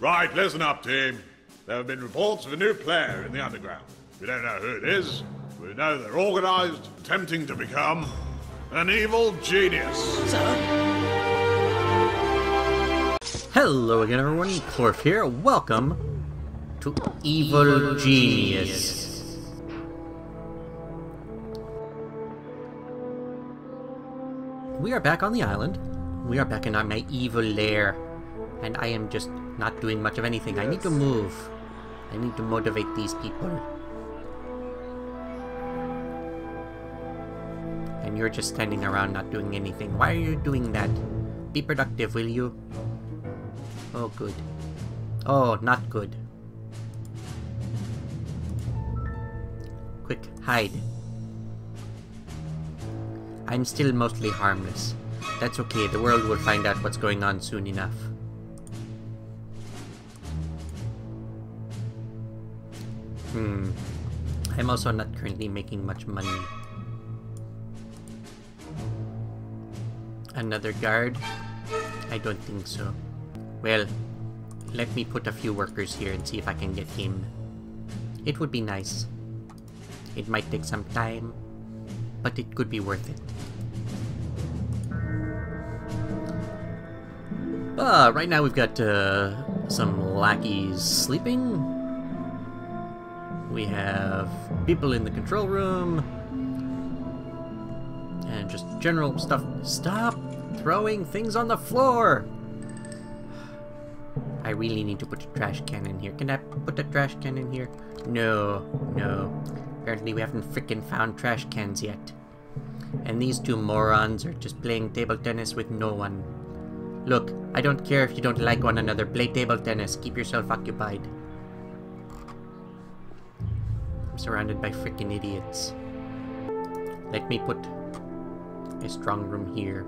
Right, listen up, team. There have been reports of a new player in the underground. We don't know who it is. We know they're organized, attempting to become an evil genius. Hello again, everyone. Klorf here. Welcome to Evil Genius. We are back on the island. We are back in our, my evil lair. And I am just not doing much of anything. I need to move. I need to motivate these people. And you're just standing around not doing anything. Why are you doing that? Be productive, will you? Oh, good. Oh, not good. Quick, hide. I'm still mostly harmless. That's okay, the world will find out what's going on soon enough. Hmm. I'm also not currently making much money. Another guard? I don't think so. Well, let me put a few workers here and see if I can get him. It would be nice. It might take some time, but it could be worth it. Uh, right now we've got uh, some lackeys sleeping. We have people in the control room. And just general stuff. Stop throwing things on the floor! I really need to put a trash can in here. Can I put a trash can in here? No, no. Apparently we haven't frickin' found trash cans yet. And these two morons are just playing table tennis with no one. Look, I don't care if you don't like one another. Play table tennis. Keep yourself occupied. I'm surrounded by freaking idiots. Let me put a strong room here.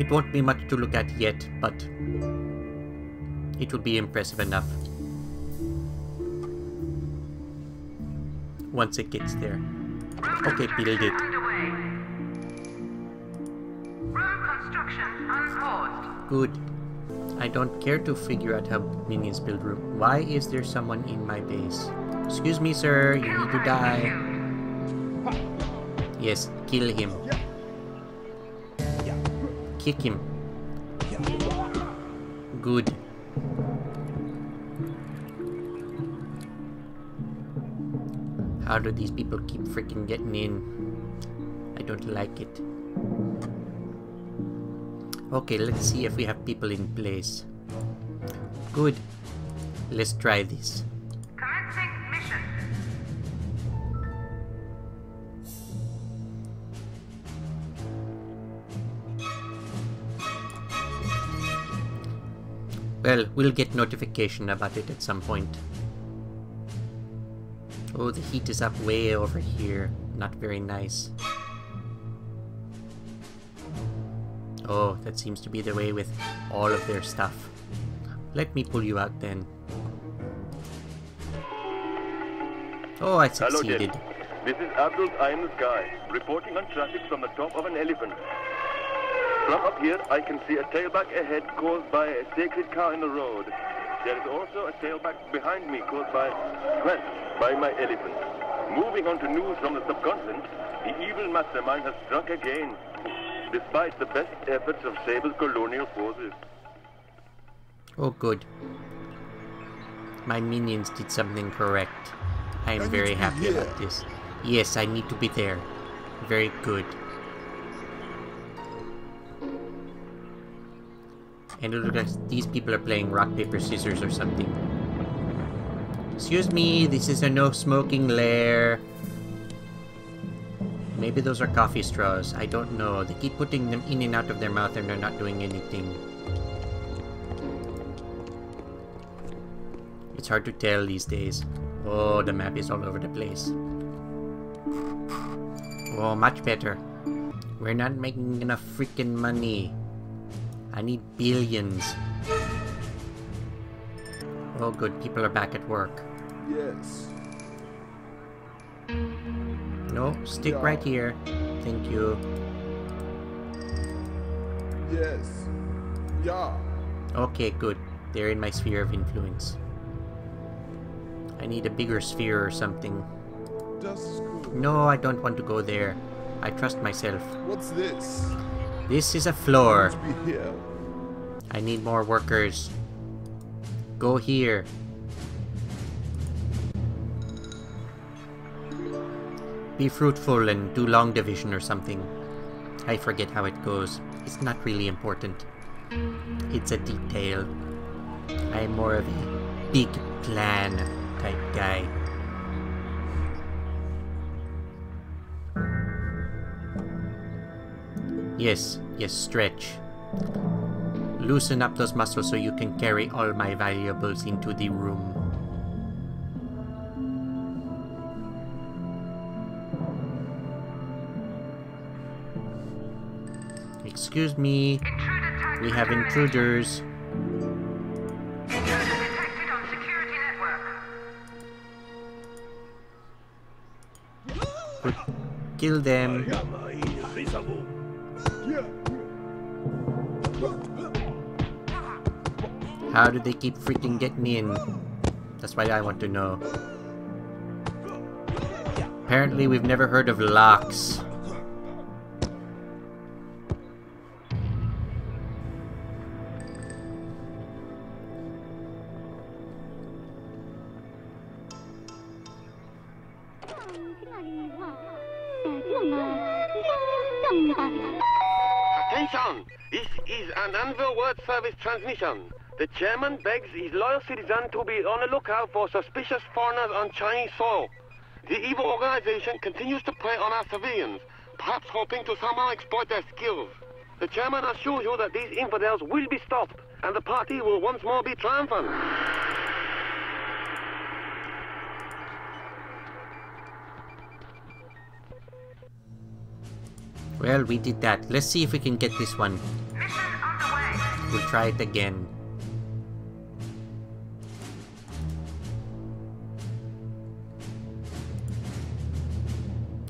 It won't be much to look at yet, but it will be impressive enough. Once it gets there. Okay, build it. Good. I don't care to figure out how minions build room. Why is there someone in my base? Excuse me, sir. You need to die. Yes, kill him. Kick him. Good. How do these people keep freaking getting in? I don't like it. Okay, let's see if we have people in place. Good. Let's try this. Commencing mission. Well, we'll get notification about it at some point. Oh, the heat is up way over here. Not very nice. Oh, that seems to be the way with all of their stuff. Let me pull you out then. Oh, I succeeded. Jen. This is Abdul the Sky, reporting on traffic from the top of an elephant. From up here, I can see a tailback ahead caused by a sacred cow in the road. There is also a tailback behind me caused by stress by my elephant. Moving on to news from the subcontinent, the evil mastermind has struck again, despite the best efforts of S.A.B.R.E.'s colonial forces. Oh, good. My minions did something correct. I am I very happy here. about this. Yes, I need to be there. Very good. And it looks like these people are playing rock, paper, scissors or something. Excuse me, this is a no smoking lair. Maybe those are coffee straws. I don't know. They keep putting them in and out of their mouth and they're not doing anything. It's hard to tell these days. Oh, the map is all over the place. Oh, much better. We're not making enough freaking money. I need billions. Oh, good. People are back at work. Yes. No, stick right here. Thank you. Yes. Yeah. Okay, good. They're in my sphere of influence. I need a bigger sphere or something. No, I don't want to go there. I trust myself. What's this? This is a floor. Must be here. I need more workers. Go here. Be fruitful and do long division or something. I forget how it goes. It's not really important. It's a detail. I'm more of a big plan type guy. Yes, yes, stretch. Loosen up those muscles so you can carry all my valuables into the room. Excuse me, we have intruders. Kill them. How do they keep freaking getting me in? That's why I want to know. Apparently, we've never heard of locks. Service transmission. The chairman begs his loyal citizens to be on the lookout for suspicious foreigners on Chinese soil. The evil organization continues to prey on our civilians, perhaps hoping to somehow exploit their skills. The chairman assures you that these infidels will be stopped, and the party will once more be triumphant. Well, we did that. Let's see if we can get this one. We'll try it again.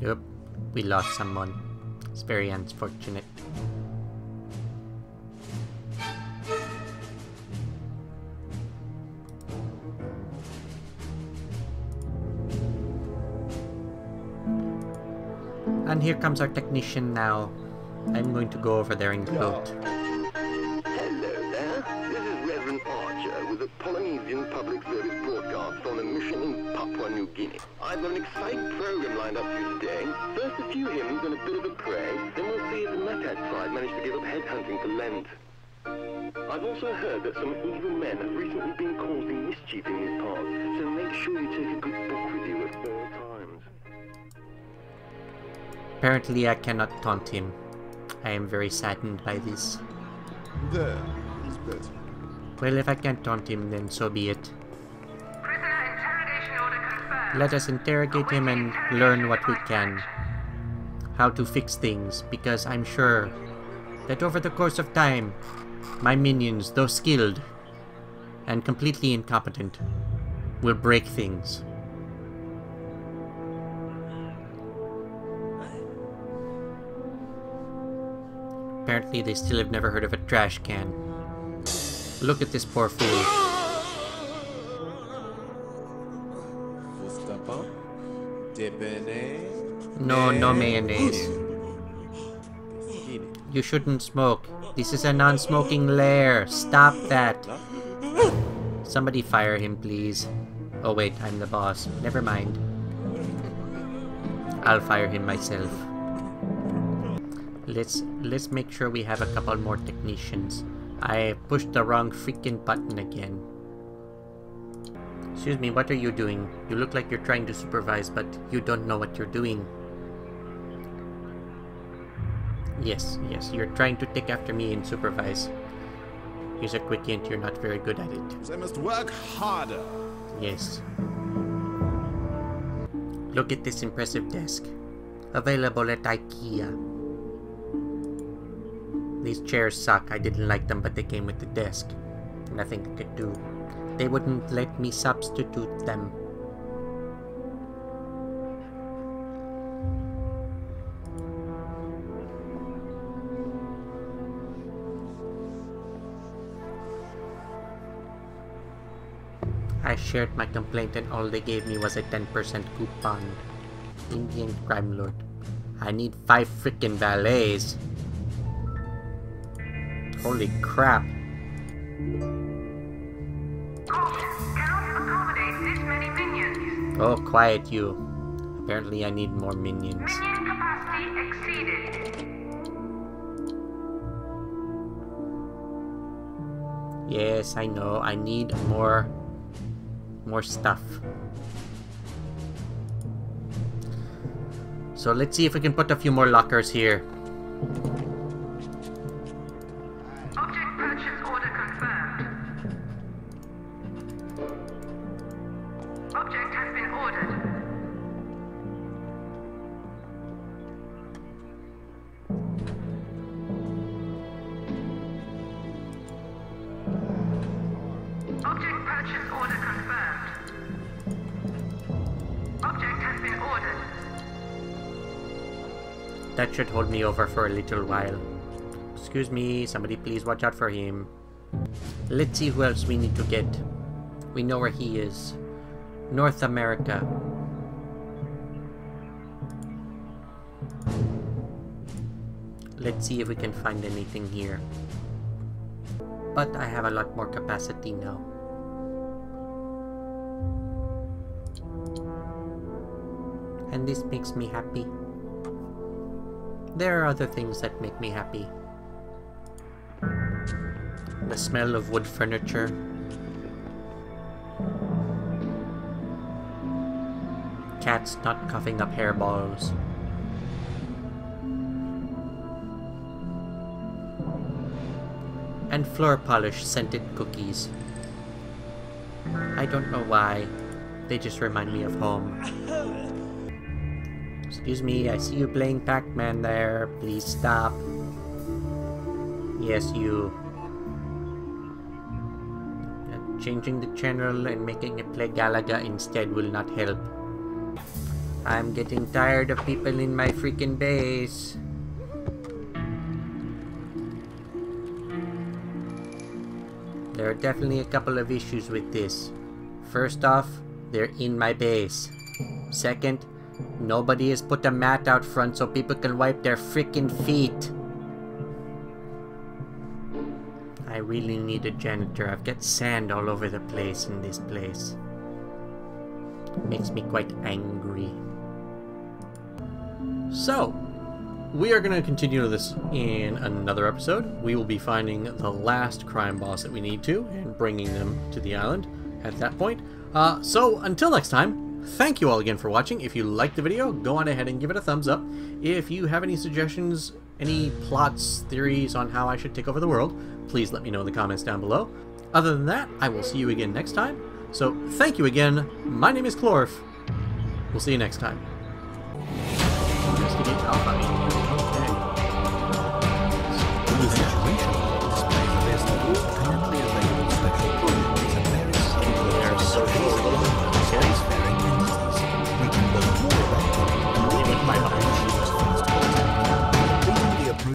Yep, we lost someone. It's very unfortunate. And here comes our technician now. I'm going to go over there and gloat. Polynesian Public Service broadcast on a mission in Papua New Guinea. I've got an exciting program lined up for you today. First, a few hymns and a bit of a pray. Then we'll see if the Makat tribe managed to give up headhunting for Lent. I've also heard that some evil men have recently been causing mischief in these parts, so make sure you take a good book with you at all times. Apparently, I cannot taunt him. I am very saddened by this. There. He's better. Well, if I can't taunt him, then so be it. Prisoner interrogation order confirmed. Let us interrogate him and learn what we can. How to fix things, because I'm sure that over the course of time, my minions, though skilled and completely incompetent, will break things. Apparently, they still have never heard of a trash can. Look at this poor fool. No, no mayonnaise. You shouldn't smoke. This is a non-smoking lair. Stop that. Somebody fire him, please. Oh wait, I'm the boss. Never mind. I'll fire him myself. Let's let's make sure we have a couple more technicians. I pushed the wrong freaking button again. Excuse me, what are you doing? You look like you're trying to supervise, but you don't know what you're doing. Yes, yes, you're trying to take after me and supervise. Here's a quick hint, you're not very good at it. I must work harder. Yes. Look at this impressive desk. Available at IKEA. These chairs suck. I didn't like them, but they came with the desk. Nothing I could do. They wouldn't let me substitute them. I shared my complaint and all they gave me was a 10% coupon. Indian crime lord. I need five freaking valets. Holy crap. Oh, quiet you. Apparently I need more minions. Minion capacity exceeded. Yes, I know. I need more more stuff. So let's see if we can put a few more lockers here. That should hold me over for a little while. Excuse me, somebody please watch out for him. Let's see who else we need to get. We know where he is. North America. Let's see if we can find anything here. But I have a lot more capacity now. And this makes me happy. There are other things that make me happy. The smell of wood furniture. Cats not coughing up hairballs. And floor polish scented cookies. I don't know why. They just remind me of home. Excuse me, I see you playing Pac-Man there. Please stop. Yes, you. Uh, Changing the channel and making it play Galaga instead will not help. I'm getting tired of people in my freaking base. There are definitely a couple of issues with this. First off, they're in my base. Second, nobody has put a mat out front so people can wipe their freaking feet. I really need a janitor. I've got sand all over the place in this place. It makes me quite angry. So, we are going to continue this in another episode. We will be finding the last crime boss that we need to and bringing them to the island at that point. Uh, so, until next time, thank you all again for watching. If you liked the video, go on ahead and give it a thumbs up. If you have any suggestions, any plots, theories on how I should take over the world, please let me know in the comments down below. Other than that, I will see you again next time. So, thank you again. My name is Klorf. We'll see you next time.